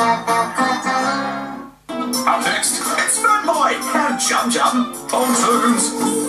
Up next, it's Moon Boy and Jum Jum on tunes.